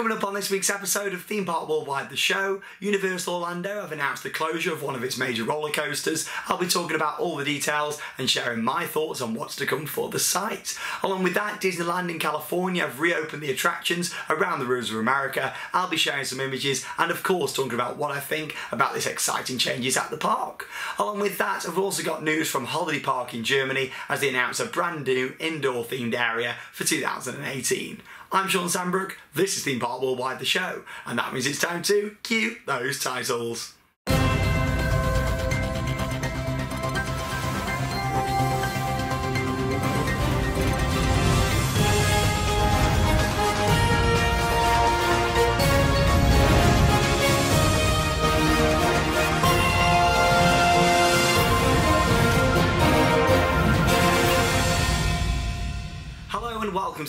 Coming up on this week's episode of Theme Park Worldwide The Show, Universal Orlando have announced the closure of one of its major roller coasters. I'll be talking about all the details and sharing my thoughts on what's to come for the site. Along with that, Disneyland in California have reopened the attractions around the rivers of America. I'll be sharing some images and, of course, talking about what I think about this exciting changes at the park. Along with that, I've also got news from Holiday Park in Germany as they announce a brand new indoor themed area for 2018. I'm Shawn Sanbrooke, this is Theme Park Worldwide The Show, and that means it's time to cue those titles.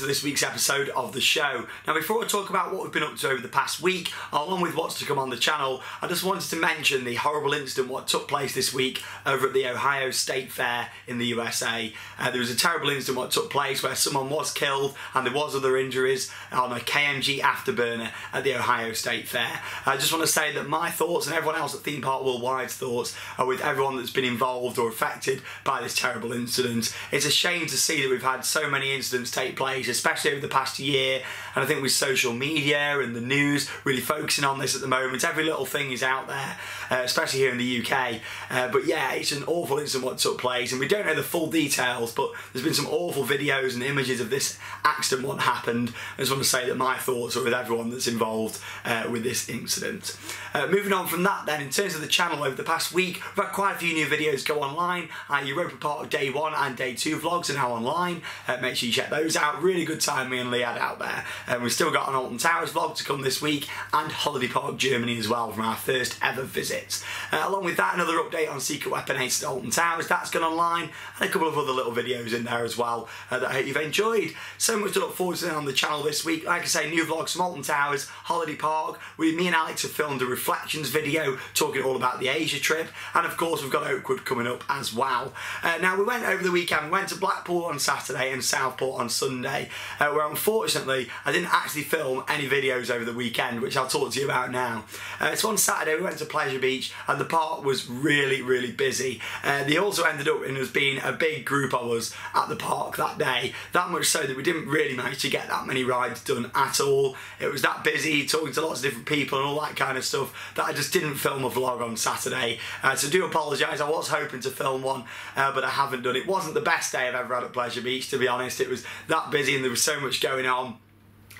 To this week's episode of the show. Now, before I talk about what we've been up to over the past week, along with what's to come on the channel, I just wanted to mention the horrible incident what took place this week over at the Ohio State Fair in the USA. Uh, there was a terrible incident what took place where someone was killed and there was other injuries on a KMG afterburner at the Ohio State Fair. I just want to say that my thoughts and everyone else at Theme Park Worldwide's thoughts are with everyone that's been involved or affected by this terrible incident. It's a shame to see that we've had so many incidents take take place, especially over the past year. And I think with social media and the news really focusing on this at the moment, every little thing is out there, uh, especially here in the UK. Uh, but yeah, it's an awful incident what took place, and we don't know the full details, but there's been some awful videos and images of this accident, what happened. I just want to say that my thoughts are with everyone that's involved uh, with this incident. Uh, moving on from that, then, in terms of the channel over the past week, we've had quite a few new videos go online. Our Europa Park Day 1 and Day 2 vlogs are now online. Uh, make sure you check those out. Really good time me and Lee had out there. And we've still got an Alton Towers vlog to come this week and Holiday Park Germany as well from our first ever visit. Uh, along with that, another update on Secret Weapon 8 at Alton Towers. That's gone online and a couple of other little videos in there as well uh, that I hope you've enjoyed. So much to look forward to on the channel this week. Like I say, new vlogs from Alton Towers, Holiday Park. We, me and Alex have filmed a reflections video talking all about the Asia trip. And of course, we've got Oakwood coming up as well. Uh, now, we went over the weekend. We went to Blackpool on Saturday and Southport on Sunday, uh, where unfortunately I didn't actually film any videos over the weekend, which I'll talk to you about now. Uh, so on Saturday we went to Pleasure Beach and the park was really, really busy. Uh, they also ended up in us being a big group of us at the park that day, that much so that we didn't really manage to get that many rides done at all. It was that busy, talking to lots of different people and all that kind of stuff, that I just didn't film a vlog on Saturday. Uh, so do apologise, I was hoping to film one, uh, but I haven't done it. wasn't the best day I've ever had at Pleasure Beach, to be honest. It was that busy there was so much going on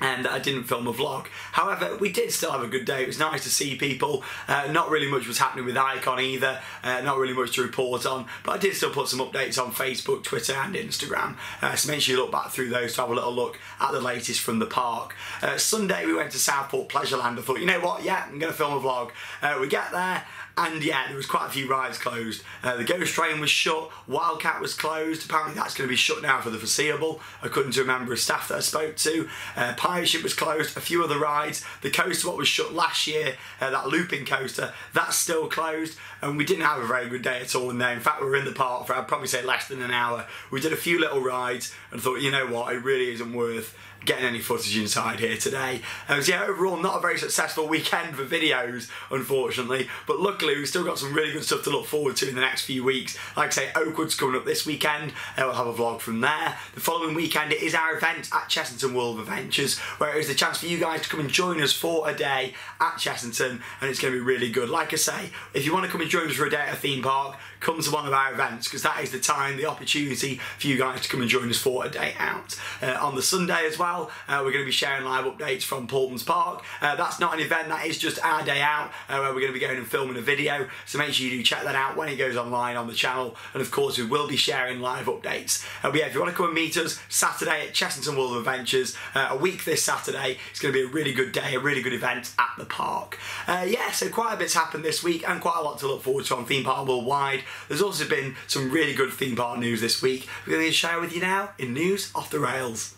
and I didn't film a vlog. However, we did still have a good day. It was nice to see people. Uh, not really much was happening with Icon either. Uh, not really much to report on. But I did still put some updates on Facebook, Twitter and Instagram. Uh, so make sure you look back through those to have a little look at the latest from the park. Uh, Sunday we went to Southport Pleasureland. I thought, you know what? Yeah, I'm going to film a vlog. Uh, we get there and yeah, there was quite a few rides closed. Uh, the Ghost Train was shut, Wildcat was closed, apparently that's going to be shut now for the foreseeable, according to a member of staff that I spoke to. Uh, Pirate Ship was closed, a few other rides. The coaster, what was shut last year, uh, that looping coaster, that's still closed, and we didn't have a very good day at all in there. In fact, we were in the park for, I'd probably say, less than an hour. We did a few little rides and thought, you know what, it really isn't worth getting any footage inside here today. So yeah, overall not a very successful weekend for videos, unfortunately, but luckily we've still got some really good stuff to look forward to in the next few weeks. Like I say, Oakwood's coming up this weekend, uh, we'll have a vlog from there. The following weekend it is our event at Chessington World of Adventures, where it is the chance for you guys to come and join us for a day at Chessington, and it's going to be really good. Like I say, if you want to come and day at a theme park, come to one of our events, because that is the time, the opportunity for you guys to come and join us for a day out. Uh, on the Sunday as well. Uh, we're going to be sharing live updates from Paultons Park. Uh, that's not an event, that is just our day out uh, where we're going to be going and filming a video. So make sure you do check that out when it goes online on the channel. And of course, we will be sharing live updates. Uh, but yeah, if you want to come and meet us Saturday at Chessington World of Adventures, uh, a week this Saturday, it's going to be a really good day, a really good event at the park. Yeah, so quite a bit's happened this week and quite a lot to look forward to on Theme Park Worldwide. There's also been some really good theme park news this week. We're going to share with you now in News Off the Rails.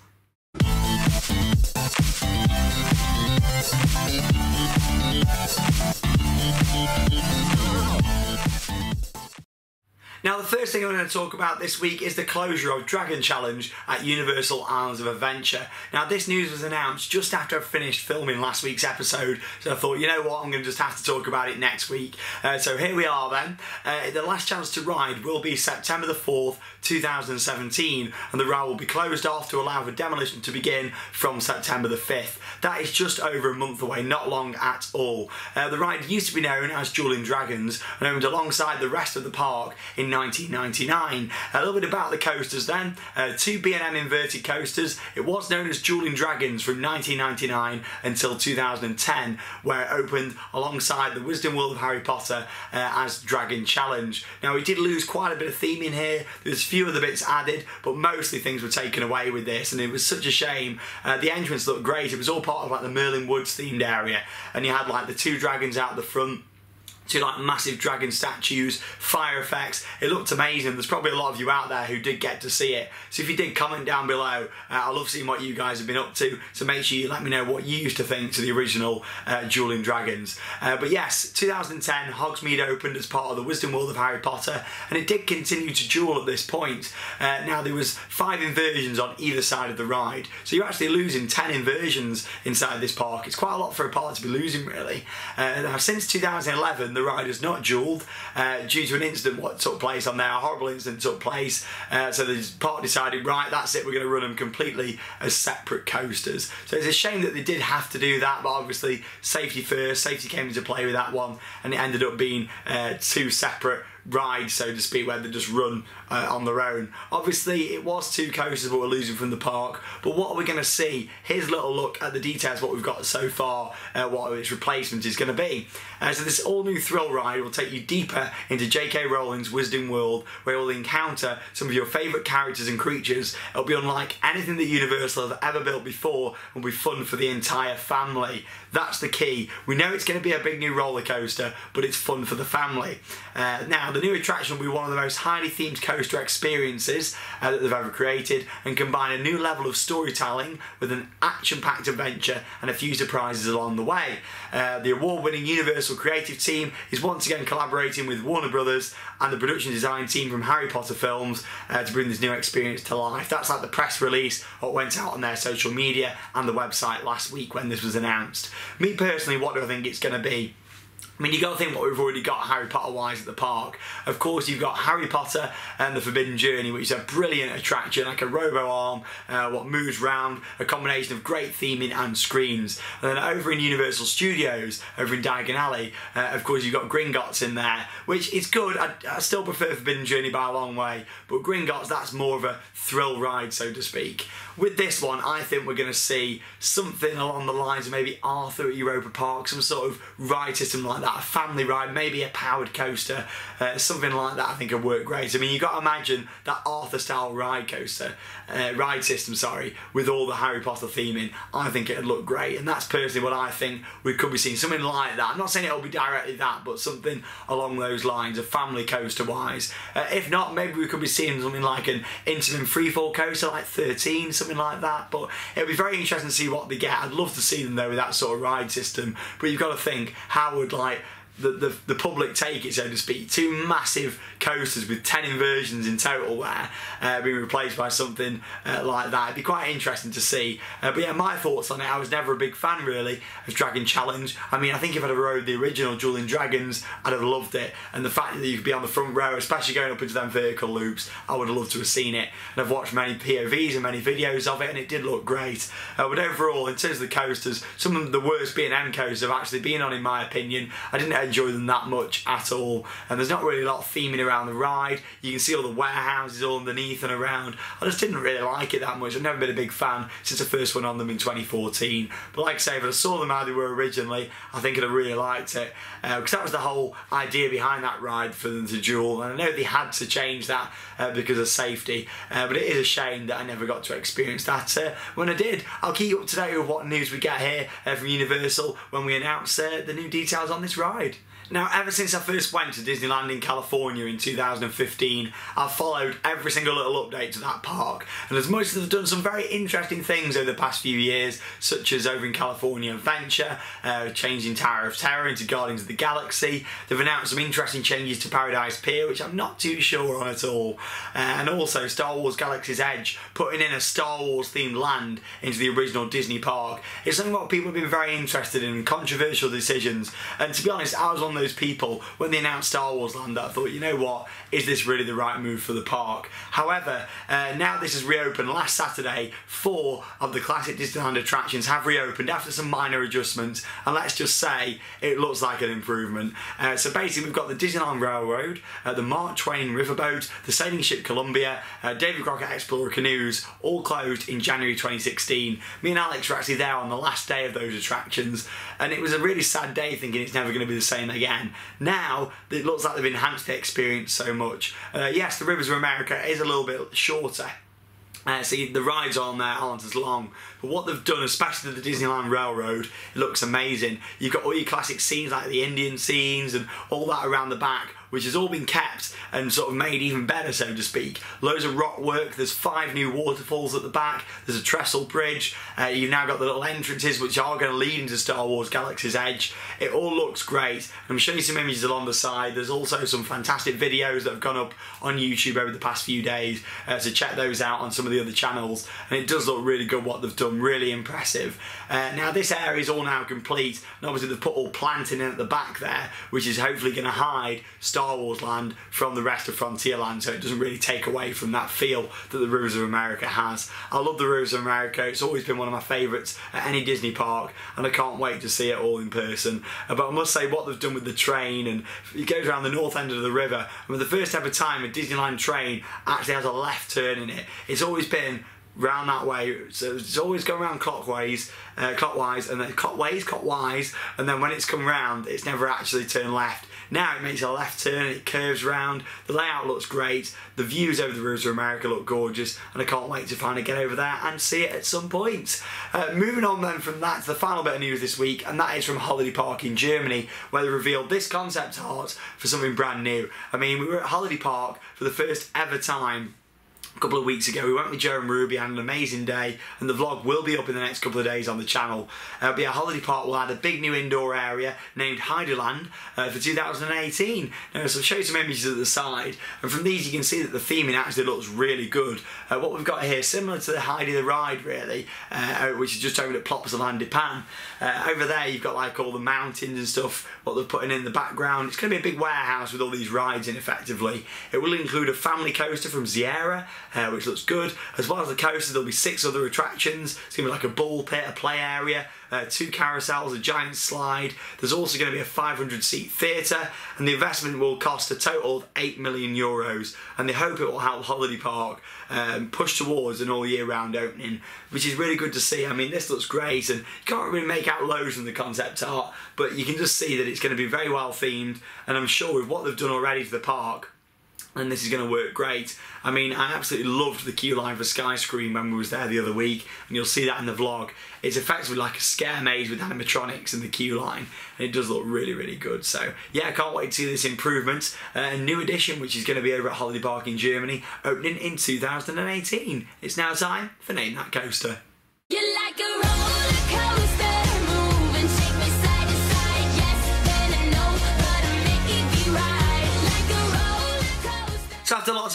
Now, the first thing I'm going to talk about this week is the closure of Dragon Challenge at Universal Islands of Adventure. Now, this news was announced just after I finished filming last week's episode, so I thought, you know what, I'm going to just have to talk about it next week. Uh, so here we are then. Uh, the last chance to ride will be September the 4th, 2017, and the ride will be closed off to allow for demolition to begin from September the 5th. That is just over a month away, not long at all. Uh, the ride used to be known as Dueling Dragons and owned alongside the rest of the park in 1999. A little bit about the coasters then. Uh, two B&M inverted coasters. It was known as Dueling Dragons from 1999 until 2010, where it opened alongside the Wizarding World of Harry Potter uh, as Dragon Challenge. Now, we did lose quite a bit of theme in here. There's a few other bits added, but mostly things were taken away with this, and it was such a shame. Uh, the entrance looked great. It was all part of like the Merlin Woods themed area, and you had like the two dragons out the front to like massive dragon statues, fire effects. It looked amazing. There's probably a lot of you out there who did get to see it. So if you did comment down below, uh, I love seeing what you guys have been up to. So make sure you let me know what you used to think to the original uh, Dueling Dragons. Uh, but yes, 2010, Hogsmeade opened as part of the Wizarding World of Harry Potter, and it did continue to duel at this point. Uh, now there was five inversions on either side of the ride, so you're actually losing 10 inversions inside this park. It's quite a lot for a park to be losing, really. Uh, now since 2011 the rider's not duelled uh, due to an incident what took place on there. A horrible incident took place. Uh, so the park decided, right, that's it, we're going to run them completely as separate coasters. So it's a shame that they did have to do that, but obviously safety first, safety came into play with that one, and it ended up being uh, two separate ride, so to speak, where they just run uh, on their own. Obviously, it was two coasters but we're losing from the park, but what are we going to see? Here's a little look at the details what we've got so far, uh, what its replacement is going to be. Uh, so this all-new thrill ride will take you deeper into J.K. Rowling's Wizarding World, where you'll encounter some of your favourite characters and creatures. It'll be unlike anything that Universal have ever built before and will be fun for the entire family. That's the key. We know it's going to be a big new roller coaster, but it's fun for the family. Uh, now, the new attraction will be one of the most highly themed coaster experiences uh, that they've ever created and combine a new level of storytelling with an action-packed adventure and a few surprises along the way. Uh, the award-winning Universal creative team is once again collaborating with Warner Brothers and the production design team from Harry Potter films uh, to bring this new experience to life. That's like the press release what went out on their social media and the website last week when this was announced. Me personally, what do I think it's going to be? I mean, you got to think what we've already got Harry Potter wise at the park. Of course, you've got Harry Potter and the Forbidden Journey, which is a brilliant attraction, like a robo arm, uh, what moves round, a combination of great theming and screens. And then over in Universal Studios, over in Diagon Alley, uh, of course, you've got Gringotts in there, which is good. I, I, still prefer Forbidden Journey by a long way, but Gringotts, that's more of a thrill ride, so to speak. With this one, I think we're going to see something along the lines of maybe Arthur at Europa Park, some sort of ride system like that, a family ride, maybe a powered coaster, uh, something like that I think would work great. I mean, you've got to imagine that Arthur style ride coaster, uh, ride system, sorry, with all the Harry Potter theming, I think it'd look great. And that's personally what I think we could be seeing, something like that. I'm not saying it'll be directly that, but something along those lines, a family coaster wise. Uh, if not, maybe we could be seeing something like an Intamin freefall coaster, like 13, something like that. But it'll be very interesting to see what they get. I'd love to see them though with that sort of ride system. But you've got to think, how would like the, the, the public take it, so to speak. Two massive coasters with 10 inversions in total there uh, being replaced by something uh, like that. It'd be quite interesting to see. Uh, but yeah, my thoughts on it, I was never a big fan really of Dragon Challenge. I mean, I think if I'd have rode the original Dueling Dragons, I'd have loved it. And the fact that you could be on the front row, especially going up into them vertical loops, I would have loved to have seen it. And I've watched many POVs and many videos of it, and it did look great. Uh, but overall, in terms of the coasters, some of the worst B&M coasters have actually been on, in my opinion. I didn't enjoy them that much at all. And there's not really a lot of theming around the ride. You can see all the warehouses all underneath and around. I just didn't really like it that much. I've never been a big fan since I first went on them in 2014. But like I say, if I saw them how they were originally, I think I'd have really liked it. Because uh, that was the whole idea behind that ride for them to duel. And I know they had to change that uh, because of safety. Uh, but it is a shame that I never got to experience that uh, when I did. I'll keep you up to date with what news we get here uh, from Universal when we announce uh, the new details on this ride. Now, ever since I first went to Disneyland in California in 2015, I've followed every single little update to that park. And as much as they've done some very interesting things over the past few years, such as over in California Adventure, uh, changing Tower of Terror into Guardians of the Galaxy, they've announced some interesting changes to Paradise Pier, which I'm not too sure on at all. And also Star Wars Galaxy's Edge, putting in a Star Wars themed land into the original Disney park. It's something what people have been very interested in, controversial decisions. And to be honest, I was on the those people when they announced Star Wars Land that I thought, you know what, is this really the right move for the park? However, uh, now this has reopened last Saturday, four of the classic Disneyland attractions have reopened after some minor adjustments, and let's just say it looks like an improvement. Uh, so basically, we've got the Disneyland Railroad, uh, the Mark Twain Riverboat, the sailing ship Columbia, uh, Davy Crockett Explorer canoes, all closed in January 2016. Me and Alex were actually there on the last day of those attractions, and it was a really sad day thinking it's never going to be the same again. Now, it looks like they've enhanced the experience so much. Uh, yes, the Rivers of America is a little bit shorter. Uh, see, the rides on there aren't as long, but what they've done, especially the Disneyland Railroad, it looks amazing. You've got all your classic scenes like the Indian scenes and all that around the back, which has all been kept and sort of made even better, so to speak. Loads of rock work. There's five new waterfalls at the back. There's a trestle bridge. Uh, you've now got the little entrances which are going to lead into Star Wars Galaxy's Edge. It all looks great. I'm showing you some images along the side. There's also some fantastic videos that have gone up on YouTube over the past few days, uh, so check those out on some of the other channels. And it does look really good what they've done, really impressive. Uh, now this area is all now complete, and obviously they've put all planting in at the back there, which is hopefully going to hide Star Star Wars land from the rest of Frontierland, so it doesn't really take away from that feel that the Rivers of America has. I love the Rivers of America, it's always been one of my favourites at any Disney park, and I can't wait to see it all in person. Uh, but I must say, what they've done with the train, and it goes around the north end of the river, and for the first ever time a Disneyland train actually has a left turn in it. It's always been round that way. So it's always going around clockwise, uh, clockwise, and then clockwise, clockwise, and then when it's come round, it's never actually turned left. Now it makes a left turn, it curves round. The layout looks great. The views over the Rivers of America look gorgeous, and I can't wait to finally get over there and see it at some point. Uh, moving on then from that to the final bit of news this week, and that is from Holiday Park in Germany, where they revealed this concept art for something brand new. I mean, we were at Holiday Park for the first ever time a couple of weeks ago. We went with Joe and Ruby, had an amazing day, and the vlog will be up in the next couple of days on the channel. Uh, be a Holiday Park We'll add a big new indoor area named Heideland uh, for 2018. Now, so I'll show you some images at the side, and from these you can see that the theming actually looks really good. Uh, what we've got here, similar to the Heidi the Ride really, uh, which is just over at Plopsaland de Panne. Uh, over there you've got like all the mountains and stuff, what they're putting in the background. It's going to be a big warehouse with all these rides in effectively. It will include a family coaster from Zierer, uh, which looks good. As well as the coaster, there'll be six other attractions. It's going to be like a ball pit, a play area, uh, two carousels, a giant slide. There's also going to be a 500 seat theatre, and the investment will cost a total of 8 million euros. And they hope it will help Holiday Park um, push towards an all year round opening, which is really good to see. I mean, this looks great, and you can't really make out loads from the concept art, but you can just see that it's going to be very well themed. And I'm sure with what they've done already to the park, and this is going to work great. I mean, I absolutely loved the queue line for Skyscream when we was there the other week, and you'll see that in the vlog. It's effectively like a scare maze with animatronics in the queue line, and it does look really, really good. So, yeah, I can't wait to see this improvement. Uh, a new edition, which is going to be over at Holiday Park in Germany, opening in 2018. It's now time for Name That Coaster.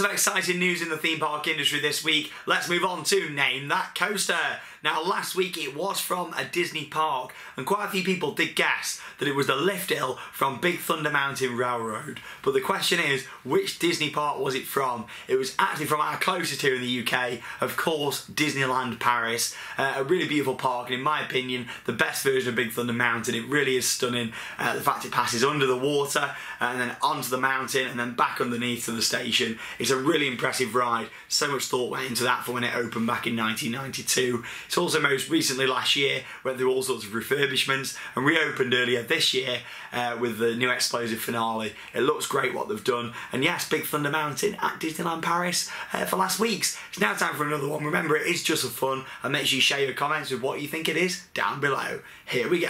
Lots of exciting news in the theme park industry this week, let's move on to Name That Coaster. Now last week it was from a Disney park and quite a few people did guess that it was the lift hill from Big Thunder Mountain Railroad. But the question is, which Disney park was it from? It was actually from our closest here in the UK, of course Disneyland Paris. Uh, a really beautiful park and in my opinion the best version of Big Thunder Mountain. It really is stunning. Uh, the fact it passes under the water and then onto the mountain and then back underneath to the station it's a really impressive ride. So much thought went into that for when it opened back in 1992. It's also most recently last year went through all sorts of refurbishments and reopened earlier this year uh, with the new explosive finale. It looks great what they've done. And yes, Big Thunder Mountain at Disneyland Paris uh, for last week's. It's now time for another one. Remember, it is just for fun. And make sure you share your comments with what you think it is down below. Here we go.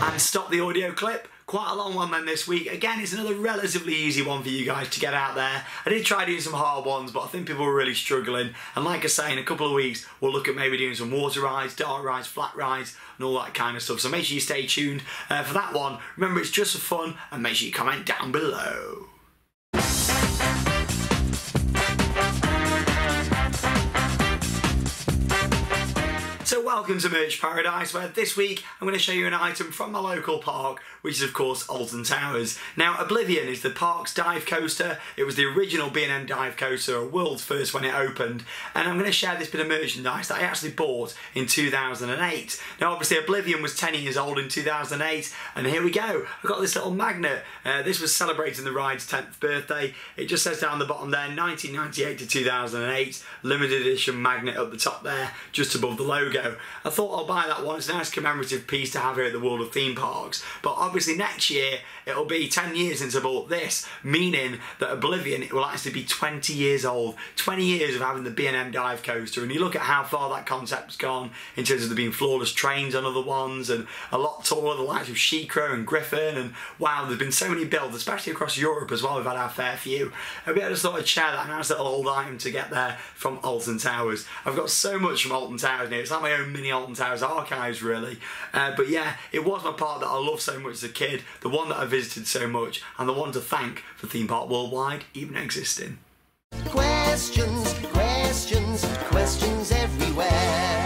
and stop the audio clip Quite a long one then this week. Again, it's another relatively easy one for you guys to get out there. I did try doing some hard ones, but I think people were really struggling. And like I say, in a couple of weeks, we'll look at maybe doing some water rides, dark rides, flat rides, and all that kind of stuff. So make sure you stay tuned uh, for that one. Remember, it's just for fun, and make sure you comment down below. Welcome to Merch Paradise, where this week I'm going to show you an item from my local park, which is of course Alton Towers. Now Oblivion is the park's dive coaster. It was the original B&M dive coaster, a world's first when it opened, and I'm going to share this bit of merchandise that I actually bought in 2008. Now obviously Oblivion was 10 years old in 2008, and here we go. I've got this little magnet. Uh, this was celebrating the ride's 10th birthday. It just says down the bottom there, 1998 to 2008, limited edition magnet up the top there, just above the logo. I thought I'll buy that one. It's a nice commemorative piece to have here at the World of Theme Parks. But obviously next year it'll be 10 years since I bought this, meaning that Oblivion will actually be 20 years old. 20 years of having the B&M dive coaster. And you look at how far that concept's gone in terms of there being floorless trains on other ones and a lot taller, the likes of SheiKra and Griffon. And wow, there's been so many builds, especially across Europe as well. We've had our fair few. I just thought I'd share that nice little old item to get there from Alton Towers. I've got so much from Alton Towers. It's like my own mini Alton Towers archives, really. Uh, but yeah, it was my park that I loved so much as a kid, the one that I visited so much, and the one to thank for Theme Park Worldwide even existing. Questions, questions, questions everywhere.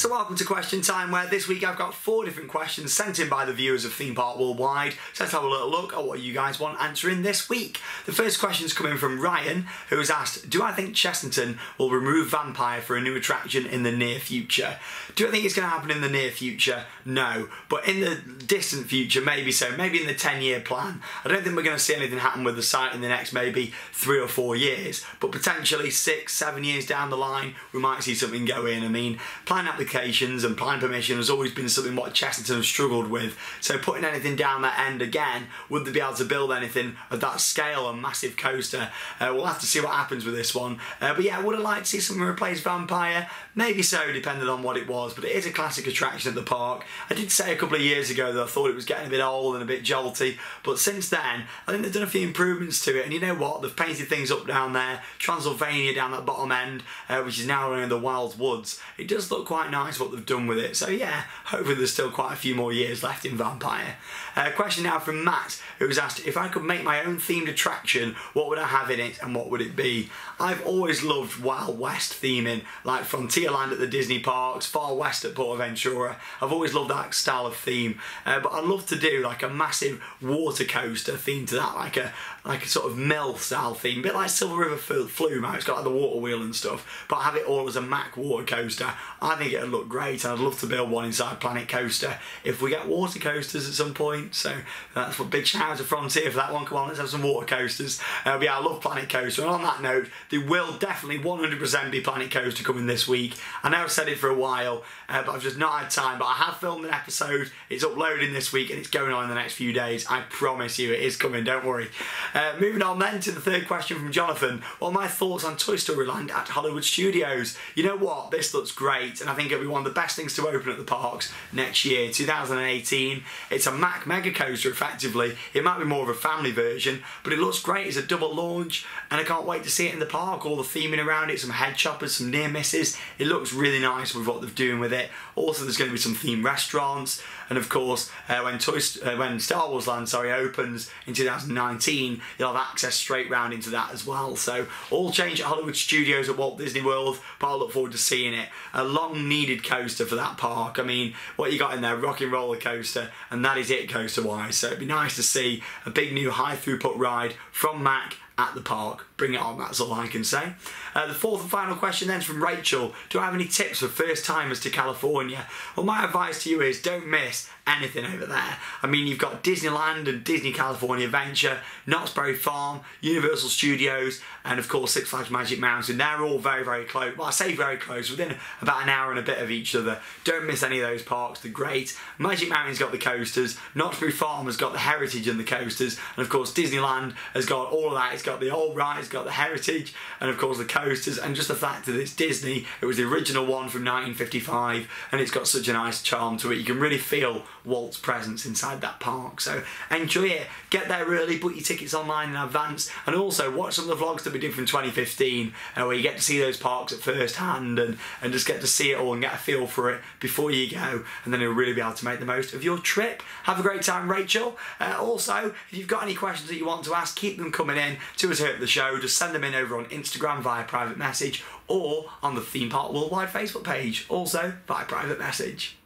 So welcome to Question Time, where this week I've got four different questions sent in by the viewers of Theme Park Worldwide. So let's have a little look at what you guys want answering this week. The first question is coming from Ryan, who has asked, do I think Chessington will remove Vampire for a new attraction in the near future? Do I think it's going to happen in the near future? No. But in the distant future, maybe so. Maybe in the 10-year plan. I don't think we're going to see anything happen with the site in the next maybe three or four years. But potentially six, seven years down the line, we might see something go in. I mean, plan application and planning permission has always been something what Chessington have struggled with. So putting anything down that end again, would they be able to build anything of that scale, a massive coaster? Uh, we'll have to see what happens with this one. Uh, but yeah, I would I like to see something replace Vampire? Maybe so, depending on what it was. But it is a classic attraction at the park. I did say a couple of years ago that I thought it was getting a bit old and a bit jolty. But since then, I think they've done a few improvements to it. And you know what? They've painted things up down there. Transylvania down that bottom end, uh, which is now in the Wild Woods. It does look quite nice nice what they've done with it. So yeah, hopefully there's still quite a few more years left in Vampire. Uh, question now from Matt, who was asked, if I could make my own themed attraction, what would I have in it and what would it be? I've always loved Wild West theming, like Frontierland at the Disney parks, Far West at Port PortAventura. I've always loved that style of theme. Uh, but I'd love to do like a massive water coaster theme to that, like a like a sort of mill style theme, a bit like Silver River Flume, it's got like the water wheel and stuff, but have it all as a Mack water coaster. I think it'd look great. and I'd love to build one inside Planet Coaster if we get water coasters at some point. So that's what big shout out to Frontier for that one. Come on, let's have some water coasters. Uh, yeah, I love Planet Coaster. And on that note, there will definitely 100% be Planet Coaster coming this week. I know I've said it for a while, uh, but I've just not had time. But I have filmed an episode. It's uploading this week and it's going on in the next few days. I promise you, it is coming. Don't worry. Uh, moving on then to the third question from Jonathan. What are my thoughts on Toy Story Land at Hollywood Studios? You know what? This looks great, and I think it'll be one of the best things to open at the parks next year, 2018. It's a Mack Mega Coaster, effectively. It might be more of a family version, but it looks great. It's a double launch, and I can't wait to see it in the park. All the theming around it, some head choppers, some near misses. It looks really nice with what they're doing with it. Also, there's going to be some themed restaurants, and of course, uh, when Toy, uh, when Star Wars Land, sorry, opens in 2019, you'll have access straight round into that as well. So all change at Hollywood Studios at Walt Disney World, but I look forward to seeing it. A long needed coaster for that park. I mean, what you got in there, Rock 'n' Roller Coaster, and that is it coaster wise. So it'd be nice to see a big new high throughput ride from Mack at the park. Bring it on, that's all I can say. Uh, the fourth and final question then is from Rachel. Do I have any tips for first timers to California? Well, my advice to you is don't miss anything over there. I mean, you've got Disneyland and Disney California Adventure, Knott's Berry Farm, Universal Studios, and of course Six Flags Magic Mountain. They're all very, very close. Well, I say very close, within about an hour and a bit of each other. Don't miss any of those parks. They're great. Magic Mountain's got the coasters. Knott's Berry Farm has got the heritage and the coasters. And of course, Disneyland has got all of that. It's got the old rides, got the heritage, and of course the coasters, and just the fact that it's Disney. It was the original one from 1955, and it's got such a nice charm to it. You can really feel Walt's presence inside that park. So enjoy it. Get there early, book your tickets online in advance, and also watch some of the vlogs that we did from 2015, uh, where you get to see those parks at first hand and, and just get to see it all and get a feel for it before you go, and then you'll really be able to make the most of your trip. Have a great time, Rachel. Uh, also, if you've got any questions that you want to ask, keep them coming in to us here at the show. Just send them in over on Instagram via private message or on the Theme Park Worldwide Facebook page, also via private message.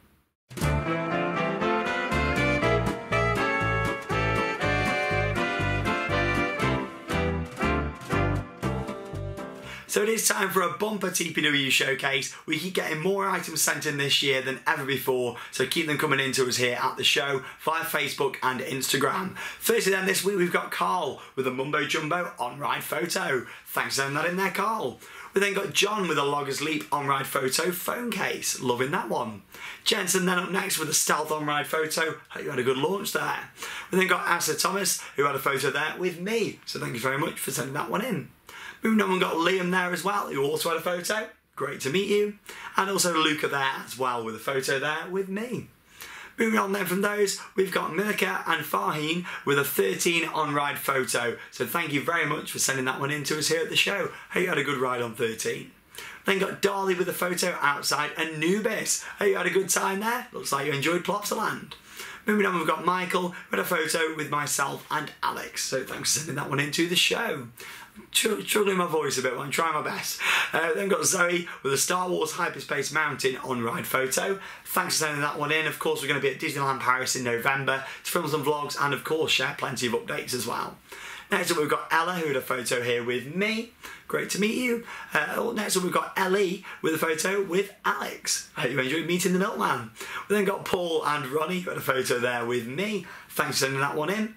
So it is time for a bumper TPW showcase. We keep getting more items sent in this year than ever before, so keep them coming in to us here at the show via Facebook and Instagram. Firstly then this week we've got Carl with a Mumbo Jumbo on-ride photo. Thanks for sending that in there, Carl. We then got John with a Loggers Leap on-ride photo phone case. Loving that one. Jensen then up next with a Stealth on-ride photo. Hope you had a good launch there. We then got Asa Thomas who had a photo there with me. So thank you very much for sending that one in. Moving on, we've got Liam there as well, who also had a photo. Great to meet you. And also Luca there as well with a photo there with me. Moving on then from those, we've got Mirka and Farheen with a 13 on-ride photo. So thank you very much for sending that one in to us here at the show. Hope you had a good ride on 13. Then got Darley with a photo outside Anubis. Hope you had a good time there. Looks like you enjoyed Plopsaland. Moving on, we've got Michael with a photo with myself and Alex. So thanks for sending that one into the show. Struggling my voice a bit, but I'm trying my best. Uh, then got Zoe with a Star Wars Hyperspace Mountain on-ride photo. Thanks for sending that one in. Of course, we're going to be at Disneyland Paris in November to film some vlogs and, of course, share plenty of updates as well. Next up, we've got Ella, who had a photo here with me. Great to meet you. Uh, next up, we've got Ellie with a photo with Alex. I hope you enjoyed meeting the milkman. We then got Paul and Ronnie, who had a photo there with me. Thanks for sending that one in.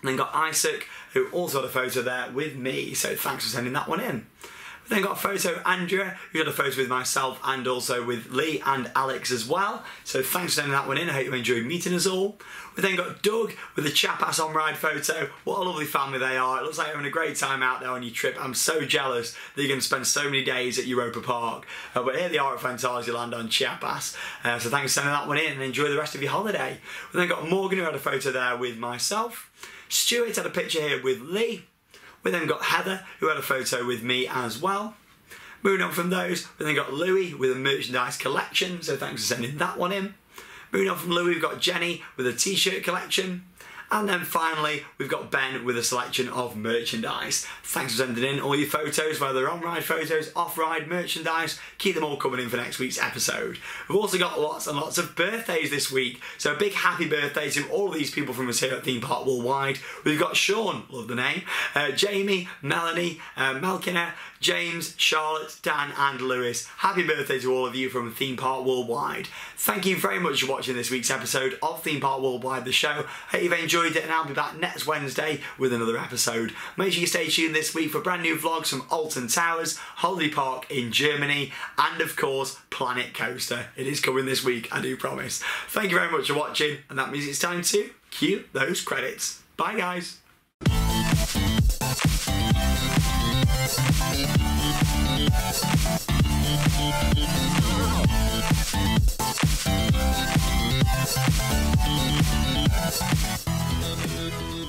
And then got Isaac, who also had a photo there with me. So thanks for sending that one in. We then got a photo Andrea, who had a photo with myself and also with Lee and Alex as well. So thanks for sending that one in. I hope you enjoyed meeting us all. We then got Doug with a Chiapas on ride photo. What a lovely family they are. It looks like you're having a great time out there on your trip. I'm so jealous that you're going to spend so many days at Europa Park. Uh, but here they are at Phantasialand on Chiapas. Uh, so thanks for sending that one in and enjoy the rest of your holiday. We then got Morgan who had a photo there with myself. Stuart had a picture here with Lee. We then got Heather, who had a photo with me as well. Moving on from those, we then got Louis with a merchandise collection, so thanks for sending that one in. Moving on from Louis, we've got Jenny with a t-shirt collection. And then finally, we've got Ben with a selection of merchandise. Thanks for sending in all your photos, whether on-ride photos, off-ride merchandise. Keep them all coming in for next week's episode. We've also got lots and lots of birthdays this week. So a big happy birthday to all of these people from us here at Theme Park Worldwide. We've got Sean, love the name, uh, Jamie, Melanie, uh, Melkina, James, Charlotte, Dan and Lewis. Happy birthday to all of you from Theme Park Worldwide. Thank you very much for watching this week's episode of Theme Park Worldwide, the show. Hope you've enjoyed it and I'll be back next Wednesday with another episode. Make sure you stay tuned this week for brand new vlogs from Alton Towers, Holiday Park in Germany and of course Planet Coaster. It is coming this week, I do promise. Thank you very much for watching and that means it's time to cue those credits. Bye guys. Thank you.